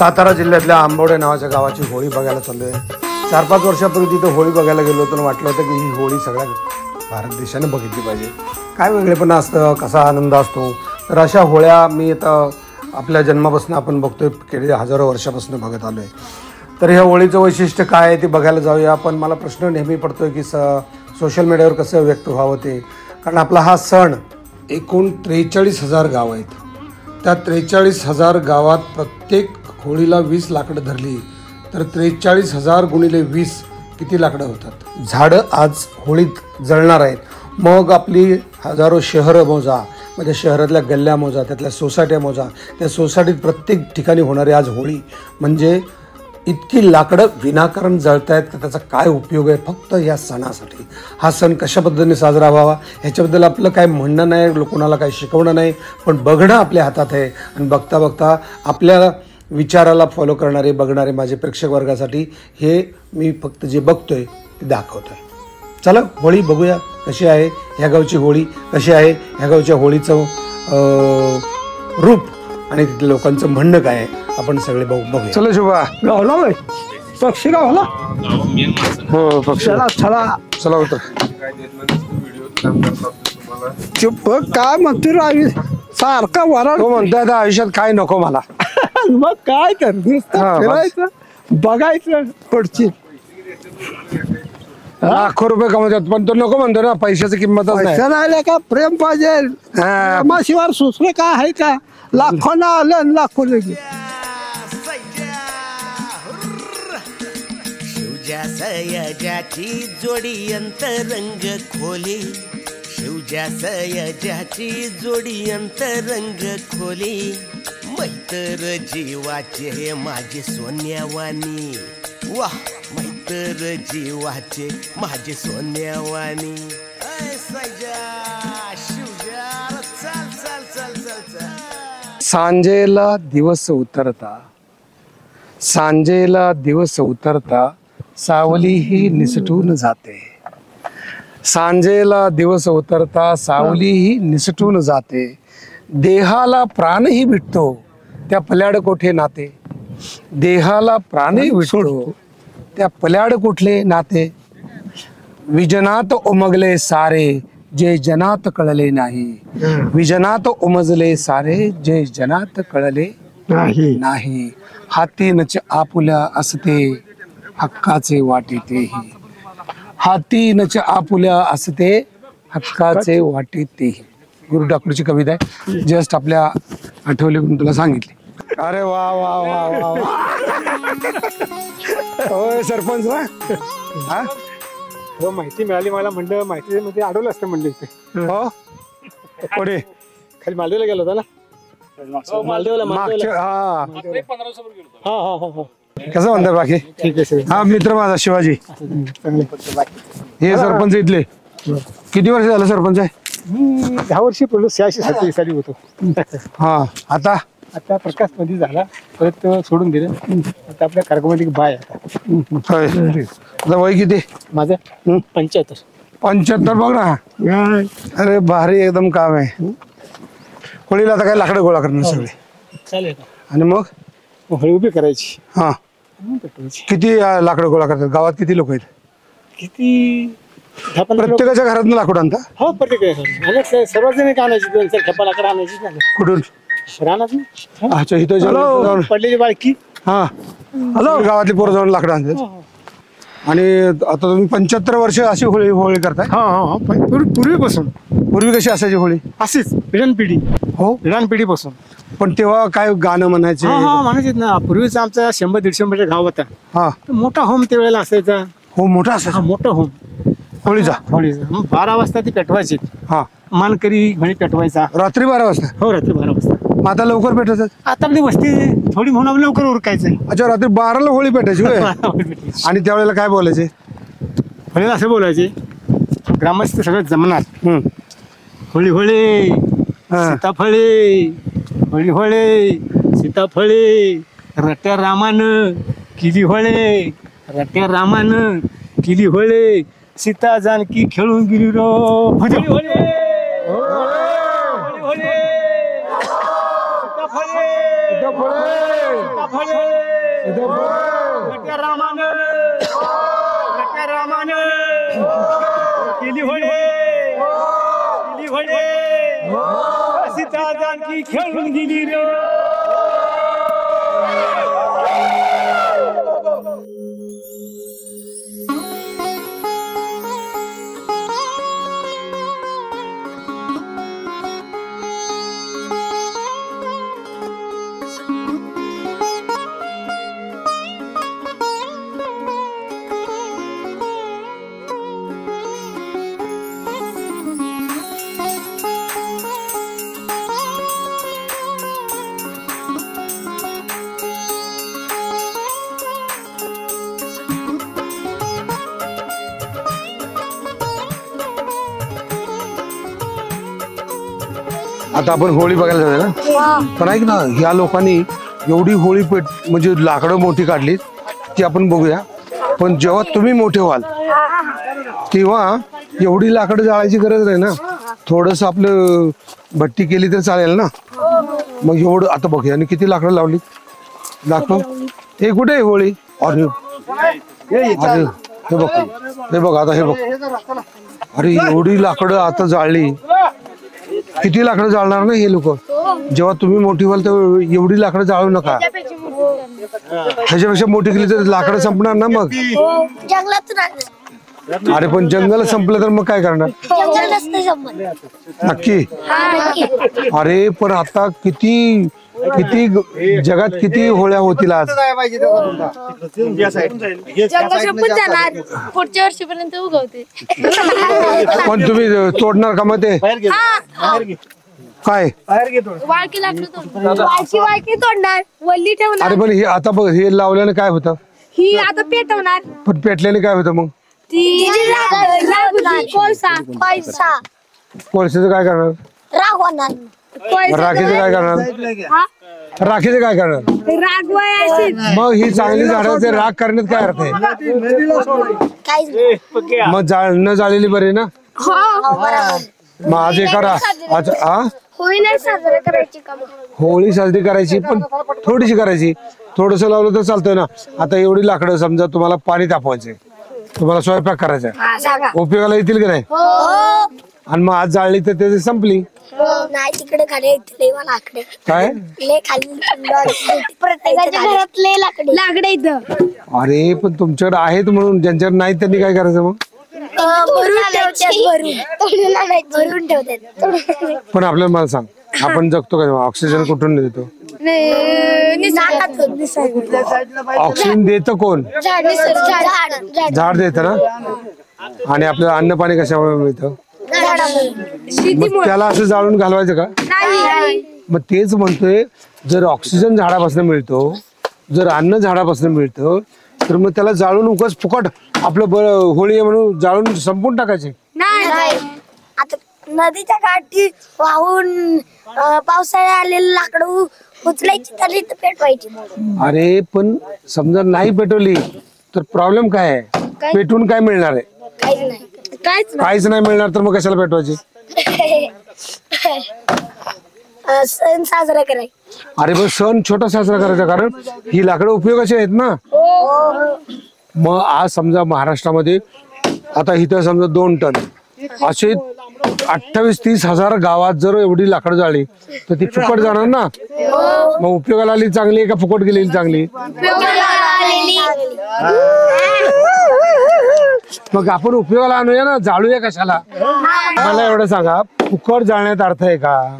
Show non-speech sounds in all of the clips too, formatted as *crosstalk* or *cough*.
सातारा जिल्ह्यातल्या आंबवडे नावाच्या गावाची होळी बघायला चाललो आहे चार पाच वर्षापूर्वी तिथं होळी बघायला गेलो होतो वाटलं होतं की ही होळी सगळ्या भारत देशाने बघितली पाहिजे. काय वेगळेपणा असतं? कसा आनंद असतो? तर अशा होळ्या मी आता आपल्या जन्मापासून आपण बघतोय गेली हजारो वर्षापासून बघत आलो आहे तर ह्या होळीचं वैशिष्ट्य काय आहे ते बघायला जाऊया. पण मला प्रश्न नेहमी पडतो आहे की स सोशल मीडियावर कसं व्यक्त व्हावं ते? कारण आपला हा सण एकूण त्रेचाळीस हजार गाव आहेत. त्या त्रेचाळीस हजार गावात प्रत्येक होळीला वीस लाकडं धरली तर त्रेचाळीस हजार गुणिले वीस किती लाकडं होतात? झाडं आज होळीत जळणार आहेत. मग आपली हजारो शहरं मोजा म्हणजे शहरातल्या गल्ल्या मोजा त्यातल्या सोसायट्या मोजा. त्या सोसायटीत प्रत्येक ठिकाणी होणारी आज होळी. म्हणजे इतकी लाकडं विनाकारण जळत आहेत तर त्याचा काय उपयोग आहे फक्त या सणासाठी? हा सण कशा पद्धतीने साजरा व्हावा? ह्याच्याबद्दल आपलं काय म्हणणं नाही कोणाला काही शिकवणं नाही पण बघणं आपल्या हातात आहे. आणि बघता बघता आपल्या विचाराला फॉलो करणारे बघणारे माझे प्रेक्षक वर्गासाठी हे मी फक्त जे बघतोय ते दाखवतोय. चला होळी बघूया कशी आहे ह्या गावची होळी कशी आहे ह्या गावच्या होळीचं रूप आणि तिथल्या लोकांचं म्हणणं काय आहे आपण सगळे बघू बघूया. चला शुभा. गावला होय? पक्षी गावला? हो पक्ष. चला चला. चला होतं चुप काय म्हणतो रावी? सारखा वराड तो म्हणतोय आता आयुष्यात काय नको मला. *laughs* मग काय कर नुसतं बस. फिरायचं बघायचं पडची. लाखो रुपये कमवतात पण तो नको म्हणतो ना पैशाची किंमतच नाही. पैसा राहिले का प्रेम पाहिजे. हा, प्रेमाशिवाय सुसरे काय आहे का? लाखो ना आलं आणि लाखो लगे शिवजा सयाजाची जोडी अंतरंग खोली. शिवजा सयाजाची जोडी अंतरंग खोली मैतर जीवाचे माझे सोन्यावानी वा मैतर जीवाचे माझे सोन्यावानी सांजेला दिवस उतरता सांजेला दिवस उतरता सावली ही निसटून जाते. सांजेला दिवस उतरता सावली ही. निसटून जाते. देहाला प्राणही भेटतो त्या पल्याड कोठे नाते? देहाला प्राणही भेटतो त्या पल्याड कुठले नाते? विजनात उमगले सारे जे जनात कळले नाही. विजनात उमजले सारे जे जनात कळले नाही. नाही. हातीनच आपुल्या असते हक्काचे वाटे तेही हातीनच आपुल्या असते हक्काचे वाटे तेही. गुरु डाकूची कविता आहे. जस्ट आपल्या आठवली म्हणून तुला सांगितली. अरे वा वा वा वा वा. होय सरपंच ना हा? हो माहिती मिळाली मला म्हणलं माहिती मध्ये अडवलं असतं म्हणलं इथे. हो? पुढे खाली मालदेवला गेलो होता ना? मालदेवला मागच्या हा. हा हा हा हा. कसं म्हणतात बाकी? ठीक आहे सर हा मित्र माझा शिवाजी. हे सरपंच इथले. किती वर्ष झालं सरपंच आहे? मी दहा वर्षी पूर्वी शहाशे सत्तावीस साली होतो. हा आता? आता प्रकाशमध्ये झाला परत तो सोडून दिलं. आता आपल्या कार्यक्रमात एक बाय आहे आता. होय. आता वय किती? माझं? पंच्याहत्तर. पंच्याहत्तर बघ ना. अरे भारी एकदम काम आहे. होळीला आता काय लाकडं गोळा करणार सगळे? चालेल आणि मग हळी उभी करायची. हा. पेटवायची किती अं, लाकडं गोळा करतात? गावात किती लोक आहेत? किती? दहा पंधरा लोक- प्रत्येकाच्या घरातून लाकूड आणता? हो प्रत्येक सर्वच जण आणायची दोन चार खेपा लाकडं आणायची कुठून? ना अच्छा इथं जाऊन जाऊन- पडलेली बाळकी. हा. हॅलो. गावातली पोरं जाऊन लाकडं आणतात. आणि आता तुम्ही पंच्याहत्तर वर्ष अशी होळी होळी करताय? हा हा हा. पण पूर्वी- पूर्वीपासून. पूर्वी कशी असायची होळी? अशीच. पिढ्यान पिढी हो. पिढ्यान पिढीपासून पण तेव्हा काय गाणं म्हणायचे? हा हा म्हणायचे ना. पूर्वीच आमचा शंभर दीडशे मीटर गाव होता. हा. तर मोठा होम त्यावेळेला असायचा. हो मोठा हा असायचा मोठा होम होळीचा होळीचा. मग बारा वाजता ती पेटवायची. हा. मानकरी घणी पेटवायचा. रात्री बारा वाजता? हो रात्री बारा वाजता. मग आता लवकर पेटायचं आता आपली वस्ती थोडी म्हणून लवकर उरकायचं अच्छा रात्री बाराला होळी पेटायची होय? *laughs* आणि त्यावेळेला काय बोलायचे? होळीला असं बोलायचे ग्रामस्थ सगळं जमणार. हम्म. होळी होळी हा. सीताफळे होळी होळे सीताफळे रट्या रामानं किली होळे रट्या रामानं किली होळे सीता जानकी खेळून गेली रो. होळे होळे होळी होळे सीताफळे मोठ्या रामानं मोठ्या रामानं केली होणे केली होणे सीता जानकी खेळून गेली आता आपण होळी बघायला जाऊया ना? पण ऐक ना ह्या लोकांनी एवढी होळी पेट म्हणजे लाकडं मोठी काढली ती आपण बघूया. पण जेव्हा तुम्ही मोठे व्हाल तेव्हा एवढी लाकडं जाळायची गरज नाही ना? थोडस आपलं भट्टी केली तर चालेल ना? मग एवढं आता बघ आणि किती लाकडं लावली? दाखव. हे कुठे आहे होळी? अरे. अरे हे बघ हे बघ आता हे बघ. अरे एवढी लाकडं आता जाळली. किती लाकडं जाळणार ना हे लोक? जेव्हा तुम्ही मोठी व्हाल तेव्हा एवढी लाकडं जाळू नका. ह्याच्यापेक्षा मोठी केली तर लाकडं संपणार ना मग? जंगलातून आणलं अरे पण जंगल संपलं तर मग काय करणार? जंगल हा नक्की. अरे पण आता किती किती जगात किती होळ्या होतील आज? जंगल पुढच्या वर्षीपर्यंत उगवते. पण तुम्ही तोडणार का मग ते? काय? वाळकी लागलं वाळकी वाळकी तोडणार. वल्ली ठेवणार. अरे पण हे आता बघ हे लावल्याने काय होतं? ही आता पेटवणार. पण पेटल्याने काय होतं मग? ती कोळसा. पैसा कोळशाचं काय करणार? राग होणार राखीचं काय करणार? राखीचं काय करणार? मग ही चांगली झाडाचे राग करण्यात काय अर्थ आहे? मग जाळ न जाळलेली बरी ना? मग आज एका रा आज हा होळी नाही साजरा करायची का मग? होळी साजरी करायची पण थोडीशी करायची. थोडस लावलं तर चालतंय ना. आता एवढी लाकडं समजा तुम्हाला पाणी तापवायचंय. तुम्हाला स्वयंपाक करायचा आहे. हा, सांगा. उपयोगाला येतील की नाही? हो. आणि मग आज जाळली तर त्याची संपली. नाही तिकडे खाली लय मला लाकडे. काय? लय खाली *laughs* प्रत्येकाच्या घरात लय लाकडे. लाकडे इथं. अरे पण तुमच्याकडे आहेत म्हणून ज्यांच्याकडे नाही त्यांनी काय करायचं मग? भरून ठेवतात भरून. भरून ठेवतात. पण आपल्याला मला सांग आपण जगतो का ऑक्सिजन कुठून देतो? ऑक्सिजन देतं कोण? झाड झाड झाड. झाड देतं ना? आणि आपल्याला अन्न पाणी कशामुळे मिळतं? मग त्याला असं जाळून घालवायचं का? नाही मग तेच म्हणतोय जर ऑक्सिजन झाडापासून मिळतो जर अन्न झाडापासून मिळतं तर मग त्याला जाळून उगाच फुकट आपलं ब होळी आहे म्हणून जाळून संपून टाकायचे. नाही आता नदीच्या काठी वाहून अं, पावसाळ्यात आलेलं लाकडं उचलायची तरी पेटवायची. अरे पण समजा नाही पेटवली तर प्रॉब्लेम काय आहे? पेटून काय मिळणार आहे? काहीच नाही. काहीच काहीच नाही मिळणार तर मग कशाला पेटवायची? *laughs* अं, सण साजरा कराय अरे बस सण छोटा साजरा करायचा कारण ही लाकडं उपयोगाची आहेत ना? मग आज समजा महाराष्ट्रामध्ये आता इथं समजा दोन टन. असे अठ्ठावीस तीस हजार गावात जर एवढी लाकडं जाळली तर ती फुकट जाणार ना? मग उपयोगाला आली चांगली का फुकट गेलेली चांगली? मग आपण उपयोगाला आणूया ना? जाळूया कशाला? मला एवढं सांगा फुकट जाळण्यात अर्थ आहे का?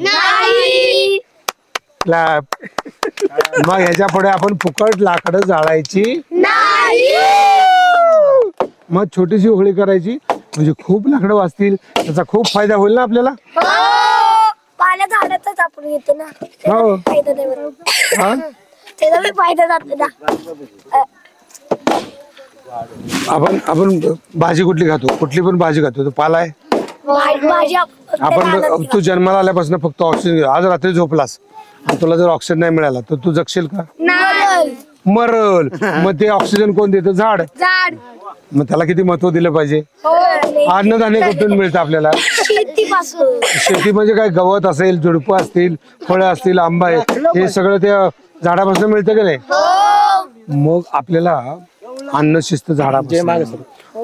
क्लॅप मग ह्याच्या पुढे आपण फुकट लाकडं जाळायची. मग छोटीशी होळी करायची. म्हणजे खूप लाकडं वाचतील. त्याचा खूप फायदा होईल ना आपल्याला? पाण्या झाडातच आपण येतो ना. हो. फायदा नाही बरोबर. हा? त्याचा बी फायदा जातो ना. अं, आपण आपण भाजी कुठली खातो? कुठली पण भाजी खातो. तो पाला आहे. आपण तू जन्माला आल्यापासून फक्त ऑक्सिजन. आज रात्री झोपलास. आणि तुला जर ऑक्सिजन नाही मिळाला तर तू जगशील का? मरल. मग ते ऑक्सिजन कोण देतं? झाड. मग त्याला किती महत्त्व दिलं पाहिजे? हो अन्नधान्य कुठून मिळतं आपल्याला? शेती म्हणजे काय? गवत असेल झुडपं असतील फळं असतील आंबा आहे. हे सगळं त्या झाडापासून मिळतं की नाही? मग आपल्याला अन्न शिस्त झाडापासून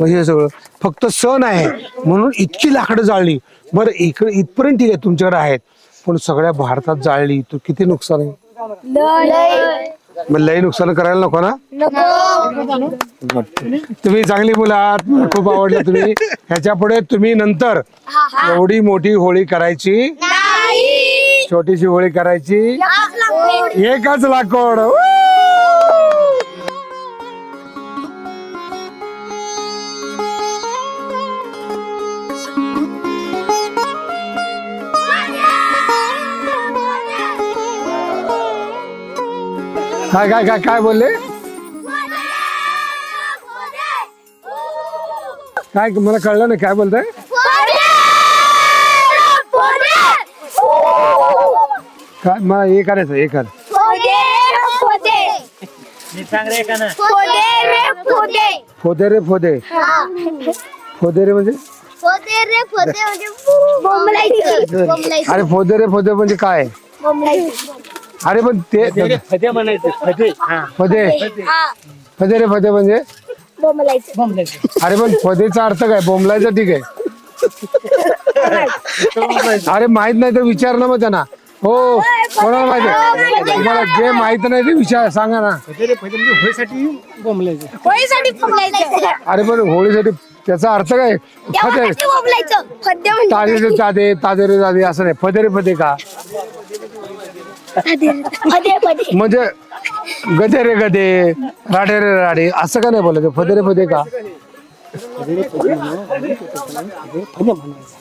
मग हे सगळं फक्त सण आहे. म्हणून इतकी लाकडं जाळली. बरं इकडे इथपर्यंत ठीक आहे तुमच्याकडे आहेत. पण सगळ्या भारतात जाळली. तर किती नुकसान आहे? मग लई नुकसान करायला नको ना? तुम्ही चांगली मुलं आहात मला खूप आवडलं तुम्ही. ह्याच्या पुढे तुम्ही नंतर एवढी मोठी होळी करायची. छोटीशी होळी करायची. एकच लाकूड काय काय काय काय बोलले? काय मला कळलं नाही काय बोलताय? काय मला हे करायचं हे कर. फोदे रे फोदे. फोदे रे म्हणजे? अरे फोदे रे फोदे म्हणजे काय? अरे पण ते फदे म्हणायचं फदे हा. फदे फदे रे फदे म्हणजे? अरे पण फदेचा अर्थ काय? बोंबलायचा ठीक आहे. अरे माहीत नाही तर विचार ना मग त्यांना. हो कोणाला माहिती आहे? तुम्हाला जे माहीत नाही ते विचार सांगा ना. फदे रे फदे म्हणजे होळीसाठी बोंबलायचं. अरे पण होळीसाठी त्याचा अर्थ काय? फदे ताजे रे ताजे ताजे रे ताजे असं नाही. फदे रे फदे का? म्हणजे गदे रे गदे राडे रे राडे असं का नाही बोलायचं? फदे रे फदे का?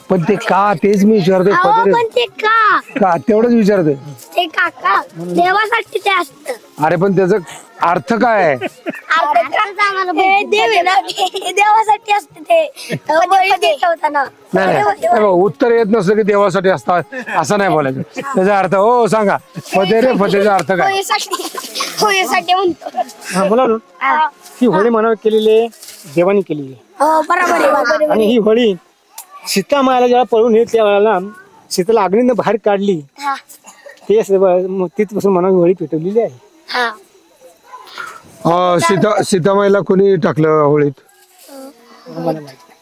पण ते का? तेच मी विचारतोय फदे रे पण ते का? का? तेवढंच विचारतोय. ते काका देवासाठी ते असत. अरे पण त्याचा अर्थ काय? आहे देवासाठी असते ते. उत्तर येत नसलं की देवासाठी असतात. असं नाही बोलायचं. त्याचा अर्थ हो सांगा. फदे रे फदेचा अर्थ काय? होळीसाठी होळीसाठी म्हणतो. हा बोला ना. हा. ही होळी म्हणावी केलेली आहे देवानी केलेली आहे. हो बरोबर आहे बरोबर आहे. आणि ही होळी सीता मायाला जेव्हा पळून येईल त्या वेळेला सीताला अग्नीनं बाहेर काढली. हा. ते तिथपासून म्हणावी होळी पेटवलेली आहे. हा. अं, सीता सीतामाईला कोणी टाकलं होळीत?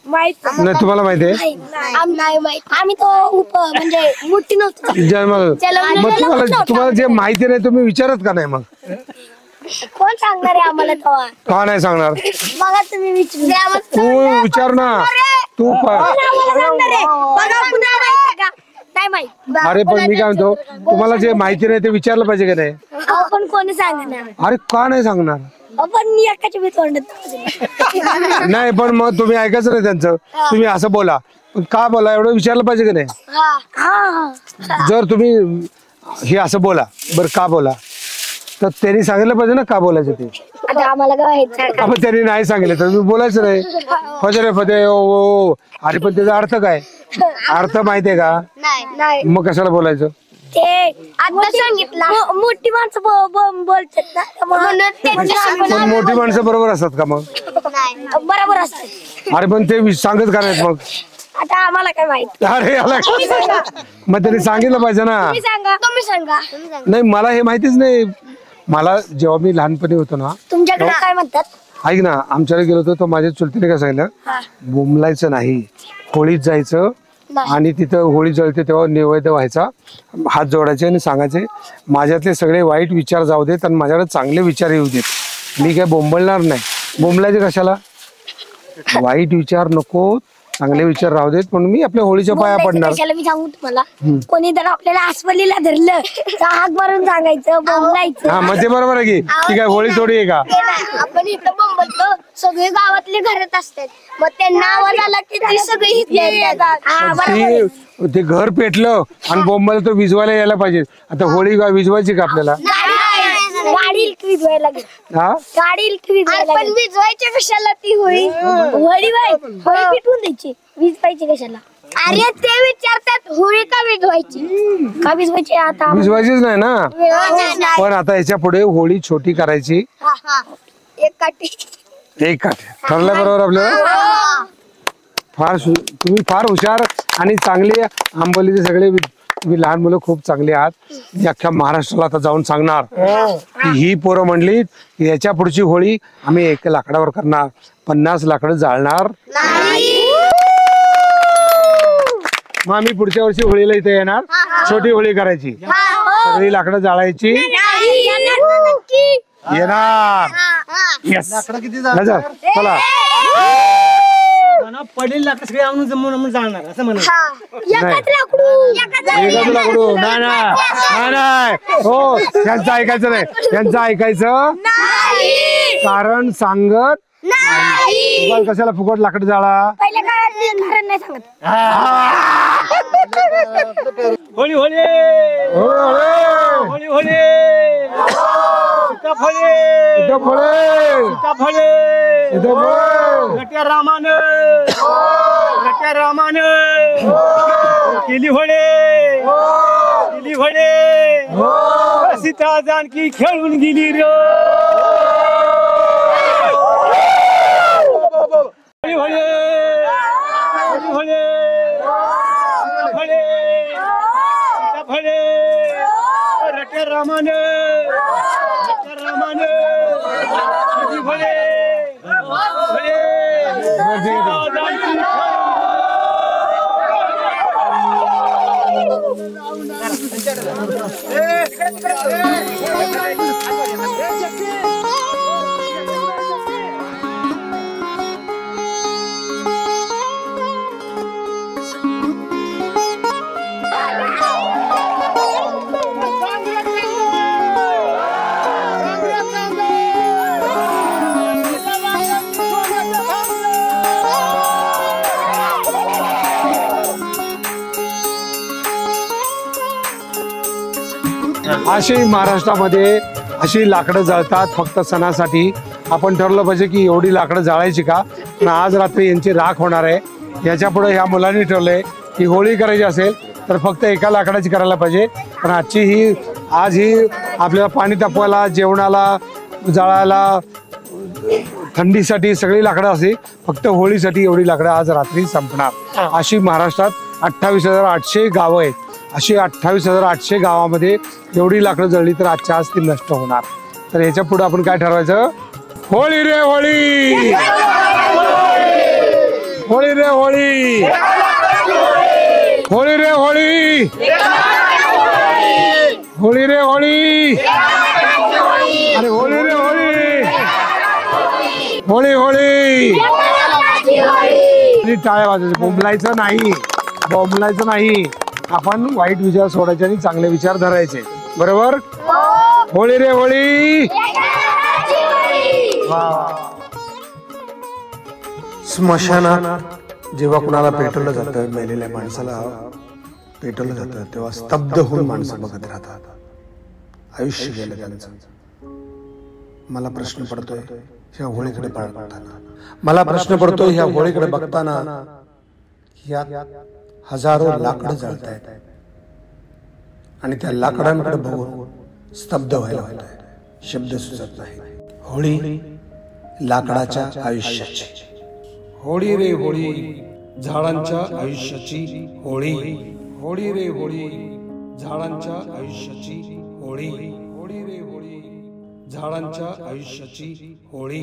माहीत नाही तुम्हाला माहिती आहे? आम नाही माहीत आम्ही तो उप म्हणजे मोठी नव्हतो. जन्माला मग तुम्हाला तुम्हाला जे माहिती नाही तुम्ही विचारत का नाही मग? कोण सांगणार आहे आम्हाला तेव्हा? का नाही सांगणार? बघा तुम्ही विचारून तू विचार ना. तू प- बघा पुन्हा माहिती नाही माहीत अरे पण मी काय म्हणतो तुम्हाला जे माहिती नाही ते विचारलं पाहिजे का नाही? अहो, पण कोणी सांगणार? अरे का नाही सांगणार? अहो, पण मी एकाच्या भीत ओरडत नाही पण मग तुम्ही ऐकायचं नाही त्यांचं. तुम्ही असं बोला. पण का बोला एवढं विचारलं पाहिजे का नाही? हा हा. जर तुम्ही हे असं बोला बरं का बोला? तर त्यांनी सांगितलं पाहिजे ना का बोलायचं ते? आता आम्हाला काय माहीत आपण त्यांनी नाही सांगितलं तर मी बोलायचं नाही. फजे रे फजे ओ ओ ओ. अरे पण त्याचा अर्थ काय? अर्थ माहितीये का? नाही. मग कशाला बोलायचं? ते आता सांगितलं. मोठी माणसं बो- बो- बोलतात ना म्हणून पण मोठी माणसं बरोबर असतात का मग? बरोबर असत अरे पण ते वि- सांगत का नाहीत मग? आता आम्हाला काय माहीत? अरे याला मग त्यांनी सांगितलं पाहिजे ना. तुम्ही सांगा. तुम्ही सांगा. नाही मला हे माहितीच नाही. मला जेव्हा मी लहानपणी होतो ना तुमच्याकडे काय म्हणतात? ऐक ना आमच्याकडे गेलो होतो तर माझ्या चुलतीने काय सांगितलं? बोंबलायचं नाही होळीत जायचं आणि तिथं होळी जळते तेव्हा नैवेद्य व्हायचा हात जोडायचे आणि सांगायचे माझ्यातले सगळे वाईट विचार जाऊ देत आणि माझ्याकडे चांगले विचार येऊ देत. मी काय बोंबलणार नाही. बोंबलायचे कशाला? *laughs* वाईट विचार नको चांगले विचार राहू देत म्हणून मी आपल्या होळीच्या पाया बोलायचं पडणार. कशाला मी सांगू तुम्हाला? कोणी जर आपल्याला आसवलीला धरलं तर हाक मारून सांगायचं बोंबलायचं हा मग ते बरोबर आहे की. ती काय होळी थोडी आहे का? आपण इथं बोंबलतो सगळे गावातले घरात असतात. मग त्यांना आवाज आला की ती सगळी इथे येतात. हा, बरोबर आहे. ती ते घर पेटलं आणि बोंबाला तो विजवायला यायला पाहिजे. आता होळी का विजवायची का आपल्याला? गाडी गाडी विजवायला लागेल. हा? गाडी पण विजवायची कशाला ती होळी होळी बाय होळी पिटवून द्यायची. विजवायची कशाला? अरे ते विचारतात होळी का विजवायची? का विजवायची आता? विजवायचीच नाही ना? नाही. पण आता याच्यापुढे होळी छोटी करायची. हा, हा. एक काठी. एक काठ. ठरलं बरोबर आपल्याला? फार सु- तुम्ही फार हुशार आणि चांगले आंबोलीचे सगळे वि- तुम्ही लहान मुलं खूप चांगली आहात. मी अख्ख्या महाराष्ट्राला आता जाऊन सांगणार. की ही पोरं म्हणली की याच्या पुढची होळी आम्ही एक लाकडावर करणार. पन्नास लाकडं जाळणार. मग आम्ही पुढच्या वर्षी होळीला इथे येणार. छोटी होळी करायची. सगळी लाकडं जाळायची. येणार. येस नजर चला. पडेल लाकडं सगळे आणून जमून जमून जाणार असं म्हणा. एकच लाकडू. एकाच लाकडू. नाही नाही. नाही, नाही. हो यांचं ऐकायचं नाही. यांचं ऐकायचं कारण सांगत नाही. कशाला फुकट लाकड जाळा? सांगत. होळी होळी. हो, हो. होळी होळी. सीताफळे. इथं फळे सीताफळे इथं फळे रट्या रामान रट्या रामान केली होळे केली होळे सीता जानकी खेळून गेली रे. होळी Bravo! अशी महाराष्ट्रामध्ये अशी लाकडं जळतात फक्त सणासाठी. आपण ठरलं पाहिजे की एवढी लाकडं जाळायची का? पण आज रात्री यांची राख होणार आहे. याच्यापुढे ह्या मुलांनी ठरलंय की होळी करायची असेल तर फक्त एका लाकडाची करायला पाहिजे. पण आजची ही आज ही आपल्याला पाणी तापवायला जेवणाला जाळायला थंडीसाठी सगळी लाकडं असते फक्त होळीसाठी एवढी लाकडं आज रात्री संपणार. अशी महाराष्ट्रात अठ्ठावीस हजार आठशे गावं आहेत. अशी अठ्ठावीस हजार आठशे गावामध्ये एवढी लाकडं जळली तर आजच्या आज ती नष्ट होणार. तर ह्याच्या पुढे आपण काय ठरवायचं? होळी रे होळी! होळी रे होळी! होळी रे होळी! होळी रे होळी! अरे होळी रे होळी! होळी होळी! टाळ्या वाजायचं. बोंबलायचं नाही. बोंबलायचं नाही. आपण वाईट विचार सोडायचे आणि चांगले विचार धरायचे. बरोबर? होळी रे होळी. स्मशानात जेव्हा कुणाला पेटवलं जातं मेलेल्या माणसाला पेटवलं जातं तेव्हा स्तब्ध होऊन माणसं बघत राहतात. आयुष्य गेलं त्यांचं. मला प्रश्न पडतोय ह्या होळीकडे बघताना मला प्रश्न पडतोय ह्या होळीकडे बघताना या हजारो लाकडं जळत आहेत आणि त्या लाकडांकडे बघून स्तब्ध व्हायला होत आहे शब्द सुचत नाही. होळी लाकडाच्या आयुष्याची. होळी रे होळी झाडांच्या आयुष्याची होळी. होळी रे होळी झाडांच्या आयुष्याची होळी. होळी रे होळी झाडांच्या आयुष्याची होळी.